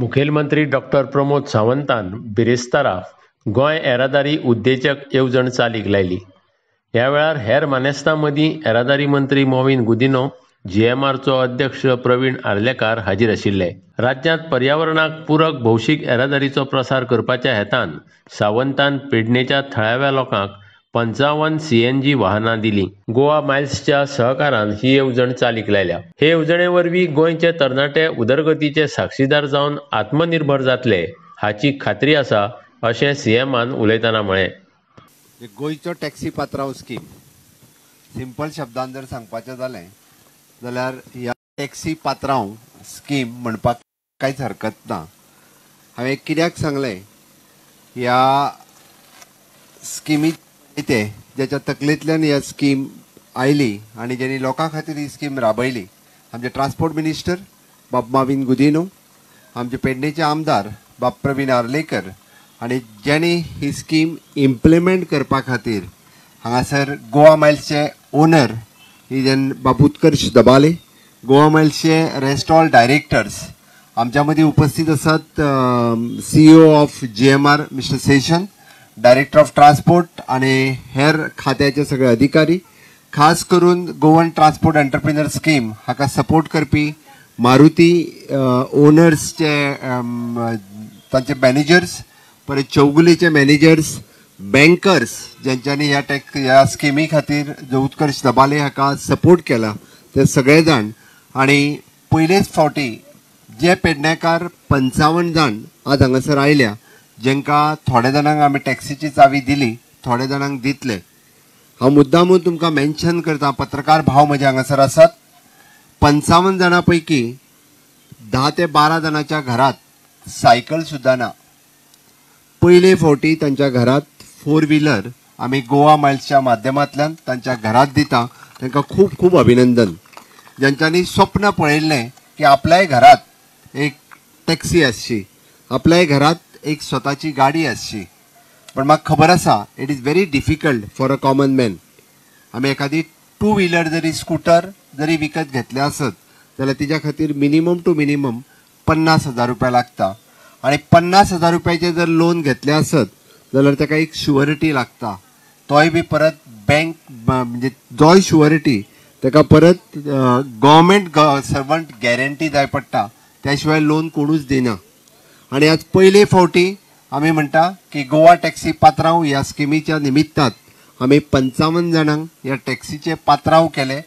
मुखेलमंत्री डॉक्टर प्रमोद सावंतान बिरेस्तारा गोंय येरादारी उद्देजक येवजण चालीक लायली. ह्या वेळार हेर मानेस्तां मदीं येरादारी मंत्री मोविन गुदिनो जीएमआरचो अध्यक्ष प्रवीण आर्लेकार हाजीर आशिल्ले. राज्यांत पर्यावरणाक पुरक भौशीक येरादारीचो प्रसार करपाच्या हेतान सावंतान पेडणेच्या थळाव्या लोकांक पंचावन सीएनजी वाहनां दिलीं. गोवा मायल्सच्या सहकारान ही येवजण चालीक लायल्या. हे येवजणे वरवीं गोंयचे तरणाटे उदरगतीचे साक्षीदार जावन आत्मनिर्भर जातले हाची खात्री आसा अशें सीएमान उलयतना म्हळें. गोंयचो टॅक्सी पात्रांव स्कीम. सिंपल शब्दान जर सांगपाचें जालें जाल्यार ह्या टॅक्सी पात्रांव स्कीम म्हणपाक कांयच हरकत ना. हांवें कित्याक सांगलें ह्या स्किमी ते ज्याच्या तकलेंतल्यान ह्या स्कीम आयली आनी जेणी लोकां खातीर ही स्कीम राबयली. आमचे ट्रान्सपोर्ट मिनिस्टर बाब माविन गुदिनो आमचे पेडणेचे आमदार बाब प्रवीण आर्लेकर आनी जेणी ही स्कीम इम्प्लिमेंट करपा खातीर हांगासर गोवा मायल्सचे ओनर ही जन बाब उत्कर्श दबाले. गोवा मायल्सचे रेस्टॉल डायरेक्टर्स आमच्या मदीं उपस्थित आसात CEO of G M R mister session director of transport आणि हेर खात्याचे सगळे अधिकारी खास करून गोवन ट्रान्सपोर्ट एंटरप्रिनर स्कीम हाका सपोर्ट करपी मारुती ओनर्सचे तांचे मॅनेजर्स परत चौगुलीचे मॅनेजर्स बँकर्स ज्यांच्यानी ह्या टॅक ह्या स्किमी खातीर जो उत्कर्ष दबाले हाका सपोर्ट केला ते सगळे जाण आणि पयलेच फावटी जे पेडणेकार पंचावन्न जाण आज हांगासर आयल्या जेंकां थोड्या जाणांक आमी टॅक्सीची चावी दिली थोड्या जाणांक दितले. हांव मुद्दामून तुमकां मेन्शन करता पत्रकार भाव म्हजे हांगासर आसात. पंचावन्न जाणां पैकी धा ते बारा जाणांच्या घरात सायकल सुद्दां ना. पयले फावटी तांच्या घरात फोर व्हिलर आमी गोवा मायल्सच्या माध्यमांतल्यान तांच्या घरात दिता. तांकां खूब खूब अभिनंदन. ज्यांच्यांनी स्वप्न पळयल्लें की आपल्याय घरात एक टॅक्सी आसची आपल्याय घरात एक स्वताची गाडी आसची पण म्हाका खबर आसा it is very difficult for a common man आमी एखादी टू व्हिलर जरी स्कूटर जरी विकत घेतले आसत जाल्यार तिच्या खातीर मिनिमम टू मिनिमम पन्नास हजार रुपया लागता. आणि पन्नास हजार रुपयाचे जर लोन घेतले आसत जाल्यार ताका एक शुअरिटी लागता. तोय बी परत बँक म्हणजे जोय शुअरिटी ताका परत गव्हर्मेंट सर्वंट गॅरंटी जाय पडटा त्या शिवाय लोन कोणूच दिना आणि आज पयले फावटी आमी म्हणटा की गोवा टॅक्सी पात्रांव ह्या स्किमीच्या निमित्तात आमी पंचावन्न जाणांक ह्या टॅक्सीचे पात्रांव केले.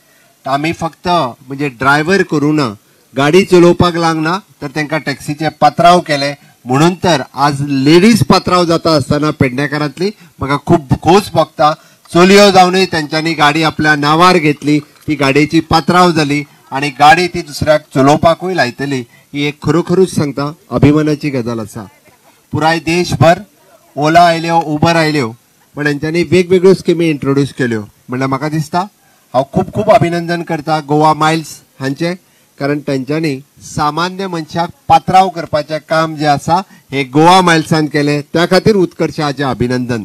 आमी फक्त म्हणजे ड्रायव्हर करू ना गाडी चलोवपाक लागना तर तांकां टॅक्सीचे पात्रांव केले. म्हणून तर आज लेडीज पात्रांव जाता आसतना पेडणेकारांतली म्हाका खूब खोस भोगता चलयो जावनूय तेंच्यांनी गाडी आपल्या नांवार घेतली. ती गाडयेची पात्रांव जाली आणि गाडी ती दुसऱ्याक चलोवपाकूय लायतली. ही एक खरोखरूच सांगता अभिमानाची गजाल आसा पुराय देशभर ओला आयल्यो उबर आयल्यो हो. पण हेंच्यांनी वेगवेगळ्यो स्किमी इंट्रोड्यूस केल्यो हो. म्हणल्यार म्हाका दिसता हांव खूब खूब अभिनंदन करता गोवा मायल्स हांचे कारण तेंच्यांनी सामान्य मनशाक पात्रांव करपाचें काम जें आसा हें गोवा मायल्सान केलें. त्या खातीर उत्कर्शाचें अभिनंदन.